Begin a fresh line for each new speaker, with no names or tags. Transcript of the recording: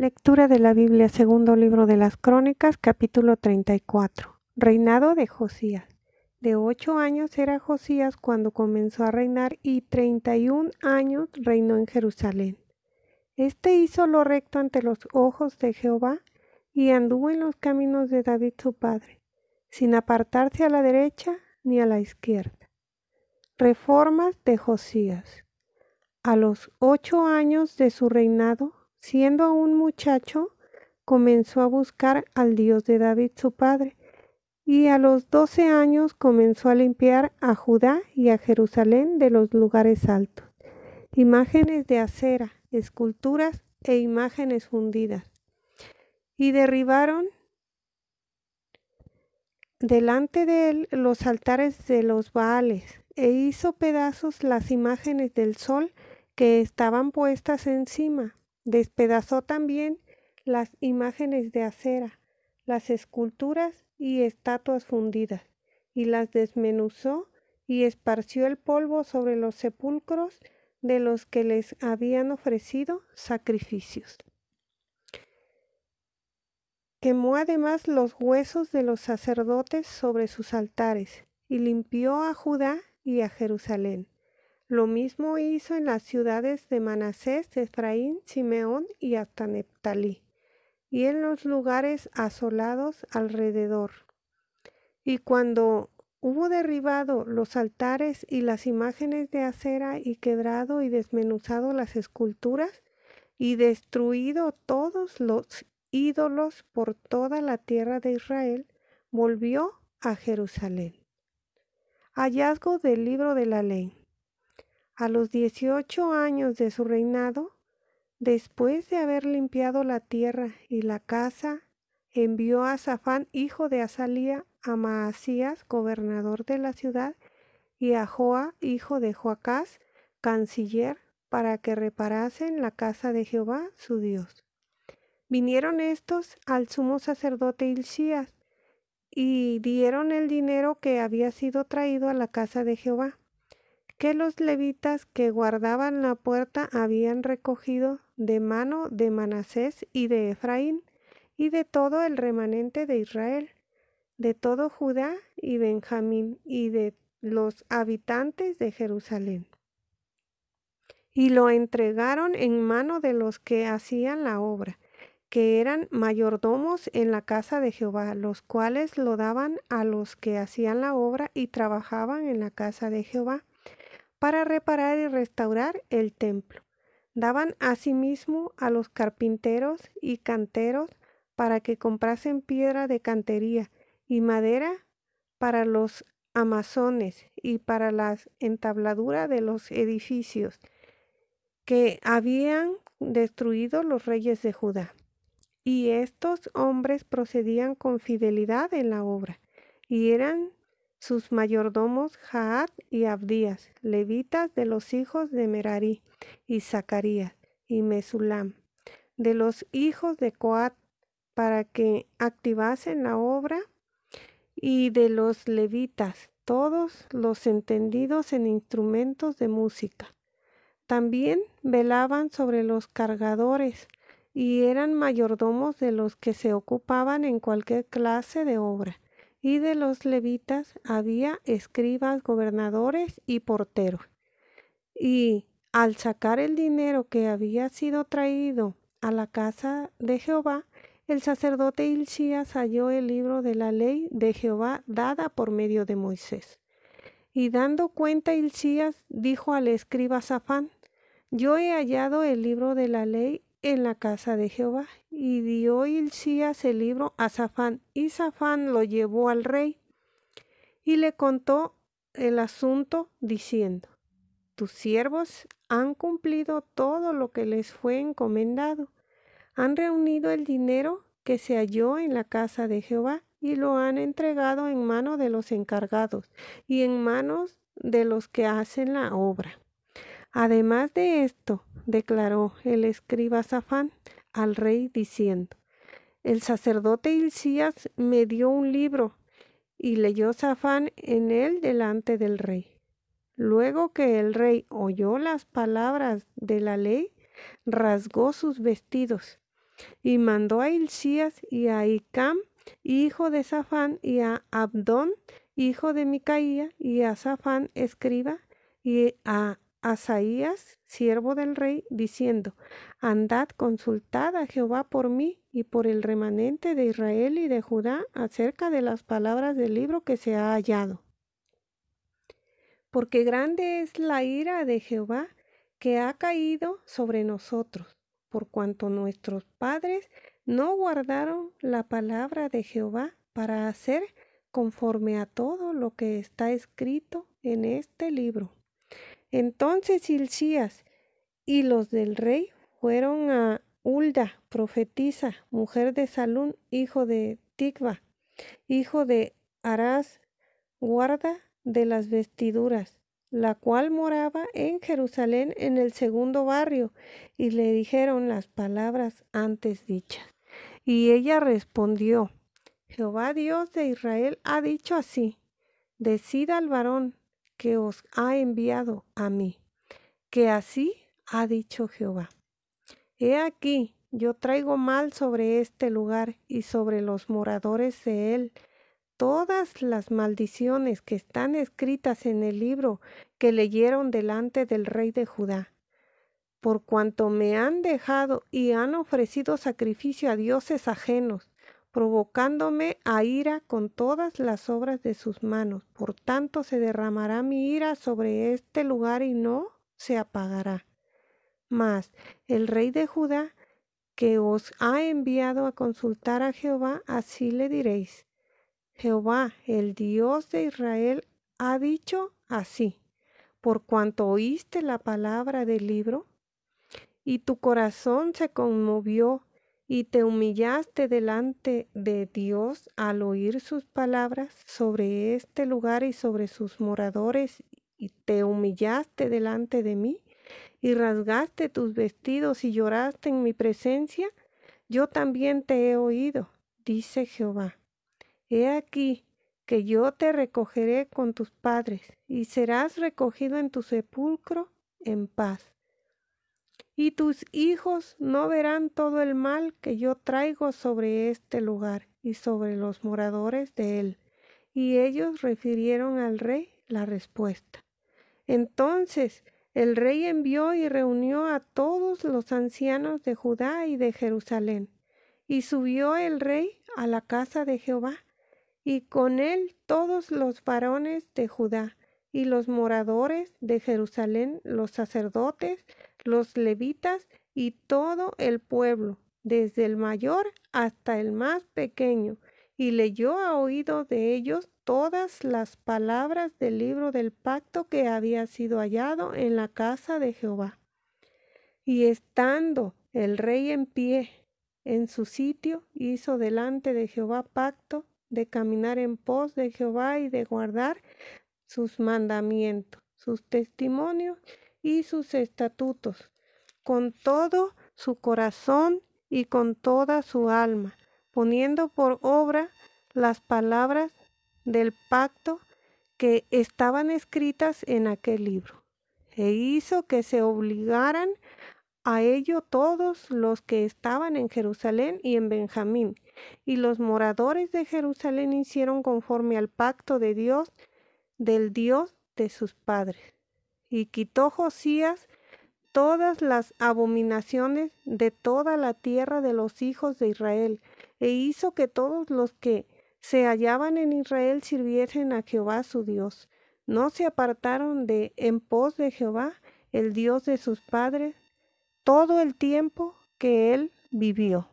Lectura de la Biblia, segundo libro de las Crónicas, capítulo 34. Reinado de Josías. De ocho años era Josías cuando comenzó a reinar y treinta y un años reinó en Jerusalén. Este hizo lo recto ante los ojos de Jehová y anduvo en los caminos de David su padre, sin apartarse a la derecha ni a la izquierda. Reformas de Josías. A los ocho años de su reinado, siendo aún muchacho, comenzó a buscar al Dios de David su padre, y a los doce años comenzó a limpiar a Judá y a Jerusalén de los lugares altos, imágenes de acera, esculturas e imágenes fundidas. Y derribaron delante de él los altares de los Baales, e hizo pedazos las imágenes del sol que estaban puestas encima. Despedazó también las imágenes de acera, las esculturas y estatuas fundidas, y las desmenuzó y esparció el polvo sobre los sepulcros de los que les habían ofrecido sacrificios. Quemó además los huesos de los sacerdotes sobre sus altares y limpió a Judá y a Jerusalén. Lo mismo hizo en las ciudades de Manasés, Efraín, Simeón y hasta Neptalí, y en los lugares asolados alrededor. Y cuando hubo derribado los altares y las imágenes de acera y quebrado y desmenuzado las esculturas y destruido todos los ídolos por toda la tierra de Israel, volvió a Jerusalén. Hallazgo del libro de la ley. A los dieciocho años de su reinado, después de haber limpiado la tierra y la casa, envió a Safán, hijo de Azalía, a Maasías, gobernador de la ciudad, y a Joa, hijo de Joacás, canciller, para que reparasen la casa de Jehová, su Dios. Vinieron estos al sumo sacerdote Hilcías, y dieron el dinero que había sido traído a la casa de Jehová que los levitas que guardaban la puerta habían recogido de mano de Manasés y de Efraín y de todo el remanente de Israel, de todo Judá y Benjamín y de los habitantes de Jerusalén. Y lo entregaron en mano de los que hacían la obra, que eran mayordomos en la casa de Jehová, los cuales lo daban a los que hacían la obra y trabajaban en la casa de Jehová para reparar y restaurar el templo. Daban asimismo a los carpinteros y canteros para que comprasen piedra de cantería y madera para los amazones y para la entabladura de los edificios que habían destruido los reyes de Judá. Y estos hombres procedían con fidelidad en la obra, y eran sus mayordomos Jaat y Abdías, levitas de los hijos de Merari, y Zacarías y Mesulam, de los hijos de Coat, para que activasen la obra, y de los levitas, todos los entendidos en instrumentos de música. También velaban sobre los cargadores, y eran mayordomos de los que se ocupaban en cualquier clase de obra y de los levitas había escribas, gobernadores y porteros. Y al sacar el dinero que había sido traído a la casa de Jehová, el sacerdote Hilcías halló el libro de la ley de Jehová dada por medio de Moisés. Y dando cuenta Hilcías dijo al escriba Safán, yo he hallado el libro de la ley en la casa de Jehová. Y dio Hilcías el libro a Safán, y Safán lo llevó al rey y le contó el asunto diciendo, tus siervos han cumplido todo lo que les fue encomendado, han reunido el dinero que se halló en la casa de Jehová y lo han entregado en mano de los encargados y en manos de los que hacen la obra. Además de esto, declaró el escriba Safán al rey diciendo, el sacerdote Hilcías me dio un libro y leyó Safán en él delante del rey. Luego que el rey oyó las palabras de la ley, rasgó sus vestidos Y mandó a Hilcías y a Icam, hijo de Safán, y a Abdón, hijo de Micaía, y a Safán, escriba, y a Asaías, siervo del rey, diciendo, Andad, consultad a Jehová por mí y por el remanente de Israel y de Judá acerca de las palabras del libro que se ha hallado. Porque grande es la ira de Jehová que ha caído sobre nosotros, por cuanto nuestros padres no guardaron la palabra de Jehová para hacer conforme a todo lo que está escrito en este libro. Entonces Hilcías y los del rey fueron a Hulda, profetisa, mujer de Salún, hijo de Tigba, hijo de Arás, guarda de las vestiduras, la cual moraba en Jerusalén en el segundo barrio, y le dijeron las palabras antes dichas. Y ella respondió, Jehová Dios de Israel ha dicho así, decida al varón que os ha enviado a mí, que así ha dicho Jehová. He aquí, yo traigo mal sobre este lugar y sobre los moradores de él, todas las maldiciones que están escritas en el libro que leyeron delante del rey de Judá. Por cuanto me han dejado y han ofrecido sacrificio a dioses ajenos, provocándome a ira con todas las obras de sus manos. Por tanto se derramará mi ira sobre este lugar y no se apagará. Mas el rey de Judá, que os ha enviado a consultar a Jehová, así le diréis. Jehová, el Dios de Israel, ha dicho así, por cuanto oíste la palabra del libro, y tu corazón se conmovió y te humillaste delante de Dios al oír sus palabras sobre este lugar y sobre sus moradores, y te humillaste delante de mí, y rasgaste tus vestidos y lloraste en mi presencia, yo también te he oído, dice Jehová. He aquí que yo te recogeré con tus padres, y serás recogido en tu sepulcro en paz y tus hijos no verán todo el mal que yo traigo sobre este lugar y sobre los moradores de él. Y ellos refirieron al rey la respuesta. Entonces el rey envió y reunió a todos los ancianos de Judá y de Jerusalén, y subió el rey a la casa de Jehová, y con él todos los varones de Judá, y los moradores de Jerusalén, los sacerdotes, los levitas y todo el pueblo, desde el mayor hasta el más pequeño, y leyó a oído de ellos todas las palabras del libro del pacto que había sido hallado en la casa de Jehová. Y estando el rey en pie en su sitio, hizo delante de Jehová pacto de caminar en pos de Jehová y de guardar sus mandamientos, sus testimonios y sus estatutos, con todo su corazón y con toda su alma, poniendo por obra las palabras del pacto que estaban escritas en aquel libro. E hizo que se obligaran a ello todos los que estaban en Jerusalén y en Benjamín, y los moradores de Jerusalén hicieron conforme al pacto de Dios, del Dios de sus padres. Y quitó Josías todas las abominaciones de toda la tierra de los hijos de Israel, e hizo que todos los que se hallaban en Israel sirviesen a Jehová su Dios. No se apartaron de en pos de Jehová, el Dios de sus padres, todo el tiempo que él vivió.